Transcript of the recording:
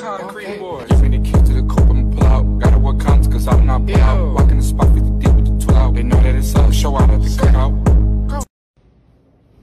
concrete okay. Give me the keys to the coupe, I'ma pull out. Gotta work counts, cause I'm not proud. Walking the spot 50 deep with the 12. They know that it's up, show out at the cookout.